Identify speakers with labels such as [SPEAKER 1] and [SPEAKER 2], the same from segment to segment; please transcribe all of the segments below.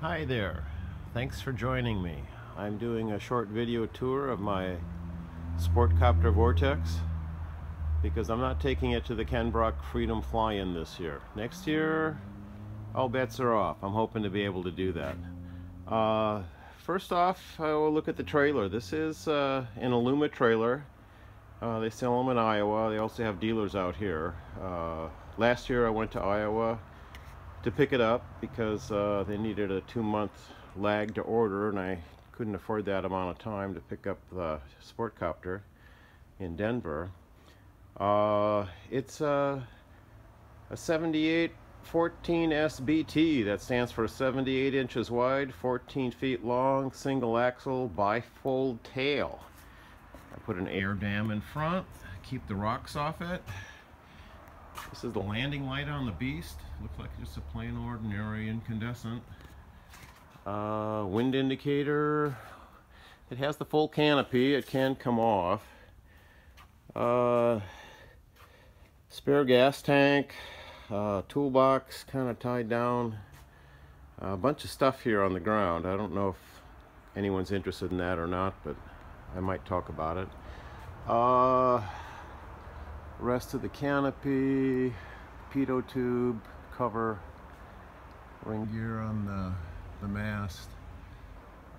[SPEAKER 1] Hi there. Thanks for joining me. I'm doing a short video tour of my Sportcopter Vortex because I'm not taking it to the Ken Brock Freedom Fly-In this year. Next year, all bets are off. I'm hoping to be able to do that. Uh, first off, I will look at the trailer. This is uh, an Aluma trailer. Uh, they sell them in Iowa. They also have dealers out here. Uh, last year I went to Iowa to pick it up because uh, they needed a two-month lag to order and I couldn't afford that amount of time to pick up the Sportcopter in Denver. Uh, it's a, a 78 14 SBT that stands for 78 inches wide, 14 feet long, single axle, bifold tail. I put an air dam in front, keep the rocks off it. This is the landing light on the Beast. Looks like just a plain ordinary incandescent. Uh, wind indicator. It has the full canopy. It can come off. Uh, spare gas tank. Uh, toolbox kind of tied down. A bunch of stuff here on the ground. I don't know if anyone's interested in that or not, but I might talk about it. Uh, rest of the canopy, pitot tube, cover, ring gear on the, the mast.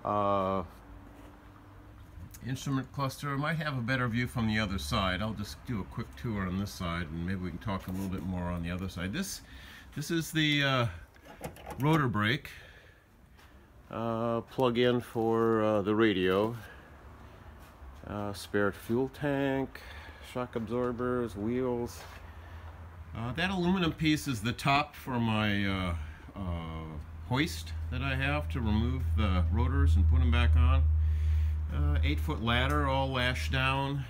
[SPEAKER 1] Uh, instrument cluster. I might have a better view from the other side. I'll just do a quick tour on this side and maybe we can talk a little bit more on the other side. This this is the uh, rotor brake uh, plug in for uh, the radio. Uh, spare fuel tank, shock absorbers, wheels. Uh, that aluminum piece is the top for my uh, hoist that I have to remove the rotors and put them back on uh, eight foot ladder all lashed down.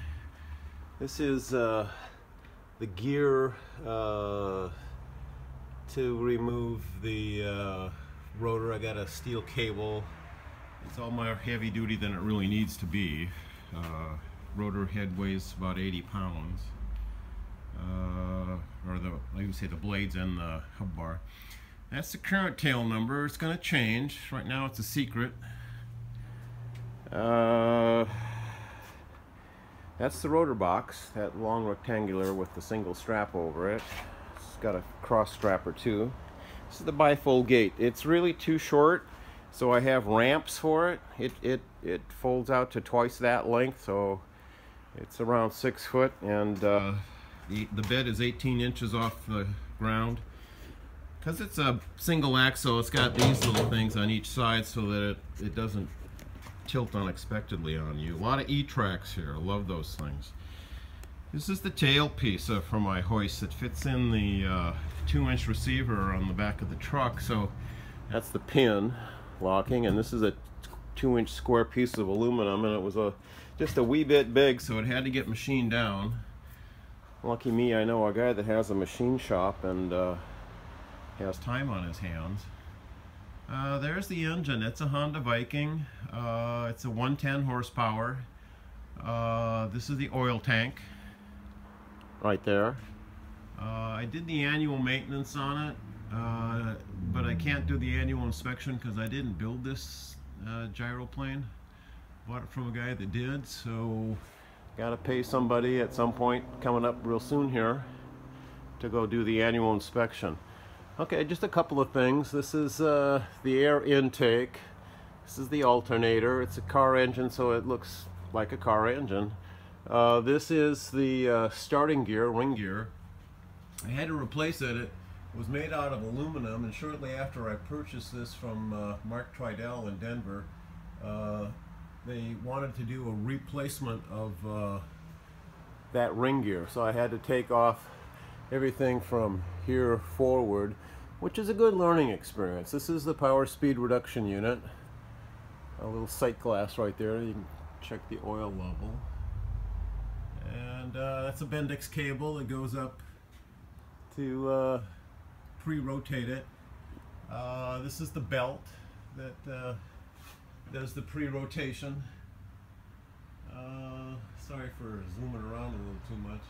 [SPEAKER 1] This is uh, the gear uh, to remove the uh, rotor. I got a steel cable. It's all more heavy duty than it really needs to be. Uh, rotor head weighs about 80 pounds. Uh, or the, like you say, the blades and the hub bar. That's the current tail number. It's going to change. Right now it's a secret. Uh, that's the rotor box, that long rectangular with the single strap over it. It's got a cross strap or two. This is the bifold gate. It's really too short, so I have ramps for it. It it it folds out to twice that length, so it's around six foot, and uh, the the bed is 18 inches off the ground. Because it's a single axle, it's got these little things on each side so that it, it doesn't tilt unexpectedly on you. A lot of E-tracks here. I love those things. This is the tail piece uh, for my hoist that fits in the uh, two inch receiver on the back of the truck. So that's the pin locking and this is a two inch square piece of aluminum and it was a just a wee bit big so it had to get machined down. Lucky me, I know a guy that has a machine shop and uh, has time on his hands. Uh, there's the engine. It's a Honda Viking. Uh, it's a 110 horsepower. Uh, this is the oil tank right there. Uh, I did the annual maintenance on it, uh, but I can't do the annual inspection because I didn't build this uh, gyroplane. Bought it from a guy that did, so gotta pay somebody at some point coming up real soon here to go do the annual inspection. Okay, just a couple of things. This is uh, the air intake. This is the alternator. It's a car engine, so it looks like a car engine. Uh, this is the uh, starting gear, ring gear. I had to replace it. Was made out of aluminum, and shortly after I purchased this from uh, Mark Tridell in Denver, uh, they wanted to do a replacement of uh, that ring gear. So I had to take off everything from here forward, which is a good learning experience. This is the power speed reduction unit. A little sight glass right there. You can check the oil level. And uh, that's a Bendix cable that goes up to uh, pre-rotate it. Uh, this is the belt that uh, does the pre-rotation. Uh, sorry for zooming around a little too much.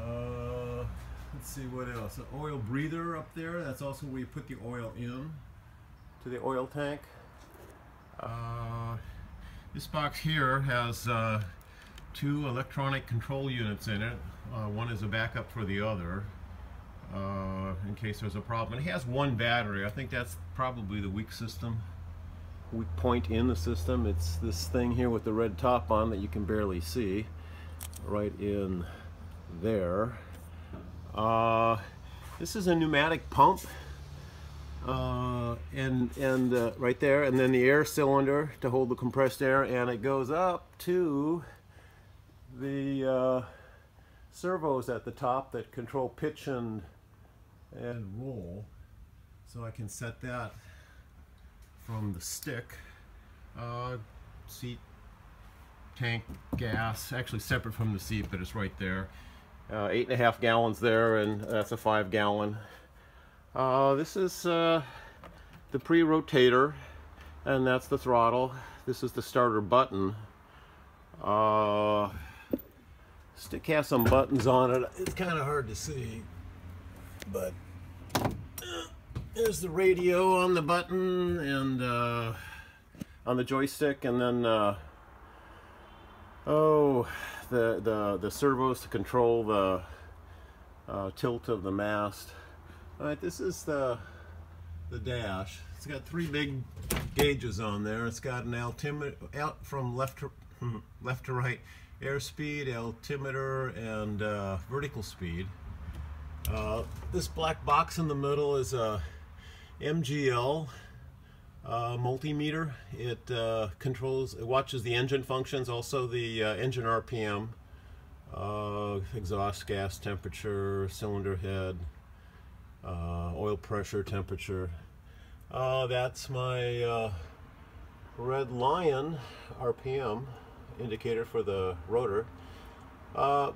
[SPEAKER 1] Uh, let's see what else. An oil breather up there. That's also where you put the oil in. to the oil tank. Uh, this box here has uh, two electronic control units in it. One is a backup for the other uh, in case there's a problem. It has one battery. I think that's probably the weak system. Weak point in the system. It's this thing here with the red top on that you can barely see right in there. Uh, this is a pneumatic pump uh, and and uh, right there and then the air cylinder to hold the compressed air and it goes up to the uh, servos at the top that control pitch and and roll so I can set that from the stick. Uh, seat tank gas actually separate from the seat but it's right there. Uh, eight and a half gallons there and that's a five gallon. Uh, this is uh, the pre-rotator and that's the throttle. This is the starter button. Uh, stick has some buttons on it. It's kind of hard to see but uh, there's the radio on the button and uh, on the joystick and then uh, oh the, the, the servos to control the uh, tilt of the mast. All right, this is the, the dash. It's got three big gauges on there. It's got an altimeter out from left to, left to right, airspeed, altimeter, and uh, vertical speed. Uh, this black box in the middle is a MGL uh, multimeter. It uh, controls, it watches the engine functions, also the uh, engine RPM, uh, exhaust gas temperature, cylinder head, oil pressure, temperature. That's my red lion RPM indicator for the rotor. A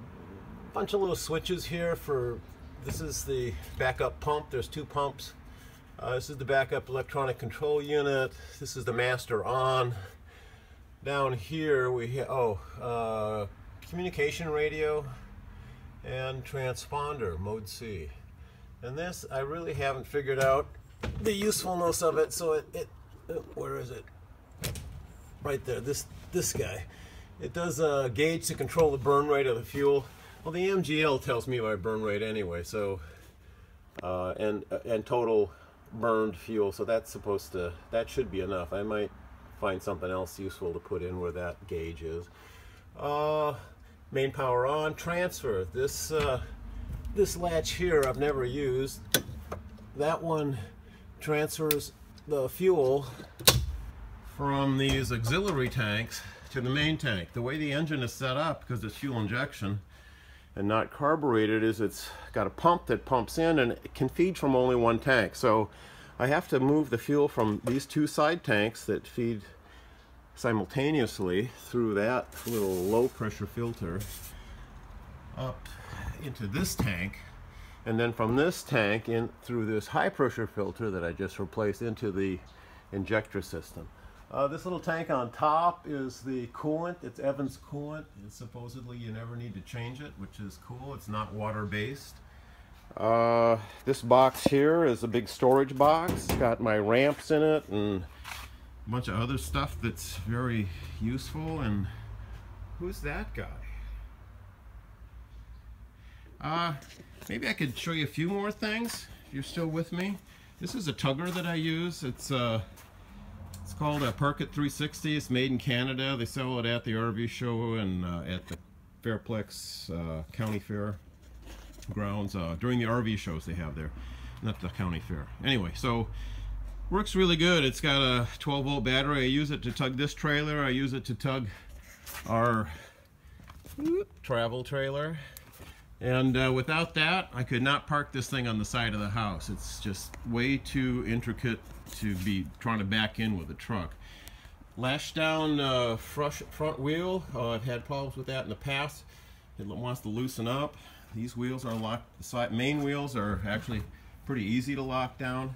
[SPEAKER 1] bunch of little switches here for, this is the backup pump. There's two pumps. Uh, this is the backup electronic control unit. This is the master on. Down here we have, oh, uh, communication radio and transponder, mode C. And this, I really haven't figured out the usefulness of it, so it, it oh, where is it? Right there, this, this guy. It does a gauge to control the burn rate of the fuel. Well, the MGL tells me my burn rate anyway, so, uh, and, and total burned fuel so that's supposed to that should be enough. I might find something else useful to put in where that gauge is. Uh, main power on transfer. This uh, this latch here I've never used. That one transfers the fuel from these auxiliary tanks to the main tank. The way the engine is set up because it's fuel injection and not carbureted is it's got a pump that pumps in and it can feed from only one tank. So I have to move the fuel from these two side tanks that feed simultaneously through that little low pressure filter up into this tank and then from this tank in through this high pressure filter that I just replaced into the injector system. Uh, this little tank on top is the coolant. It's Evans coolant. And supposedly you never need to change it, which is cool. It's not water-based. Uh, this box here is a big storage box. It's got my ramps in it and a bunch of other stuff that's very useful. And who's that guy? Uh, maybe I could show you a few more things if you're still with me. This is a tugger that I use. It's uh, it's called a Parkit 360. It's made in Canada. They sell it at the RV show and uh, at the Fairplex uh, County Fair grounds uh, during the RV shows they have there, not the county fair. Anyway, so works really good. It's got a 12 volt battery. I use it to tug this trailer. I use it to tug our travel trailer. And uh, without that, I could not park this thing on the side of the house. It's just way too intricate to be trying to back in with a truck. Lash down uh, front, wheel, uh, I've had problems with that in the past. It wants to loosen up. These wheels are locked, the side, main wheels are actually pretty easy to lock down.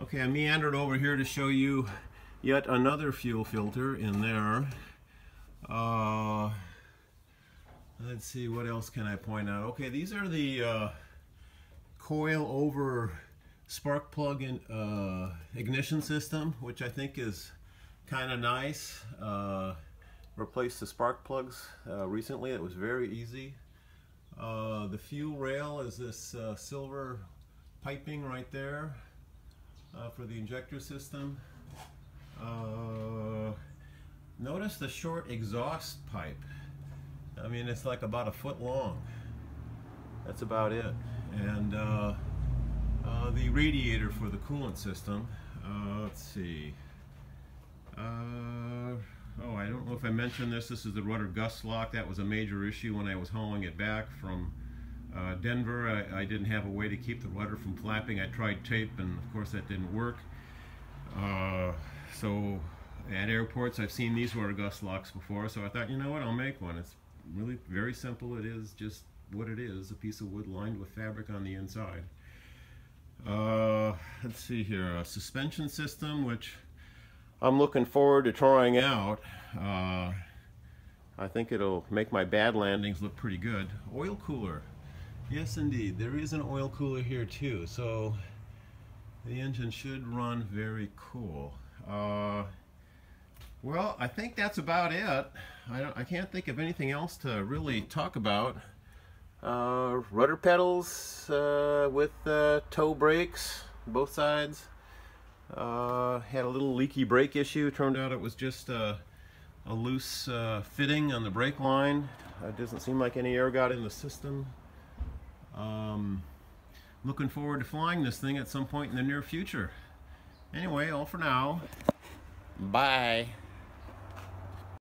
[SPEAKER 1] Okay, I meandered over here to show you yet another fuel filter in there. Uh, let's see, what else can I point out? Okay, these are the uh, coil over spark plug in, uh, ignition system, which I think is kind of nice. Uh, replaced the spark plugs uh, recently. It was very easy. Uh, the fuel rail is this uh, silver piping right there uh, for the injector system. notice the short exhaust pipe. I mean, it's like about a foot long. That's about it. And uh, the radiator for the coolant system. Uh, let's see. Uh, oh, I don't know if I mentioned this. This is the rudder gust lock. That was a major issue when I was hauling it back from uh, Denver. I, I, didn't have a way to keep the rudder from flapping. I tried tape, and of course that didn't work. Uh, so at airports, I've seen these rudder gust locks before. So I thought, you know what, I'll make one. It's really very simple. It is just what it is, a piece of wood lined with fabric on the inside. Uh, let's see here, a suspension system, which I'm looking forward to trying out. Uh, I think it'll make my bad landings look pretty good. Oil cooler. Yes, indeed. There is an oil cooler here too, so the engine should run very cool. Uh, well, I think that's about it. I, I can't think of anything else to really talk about. Uh, rudder pedals uh, with uh, toe brakes, both sides. Uh, had a little leaky brake issue. Turned out it was just a, a loose uh, fitting on the brake line. It doesn't seem like any air got in the system. Um, looking forward to flying this thing at some point in the near future. Anyway, all for now. Bye.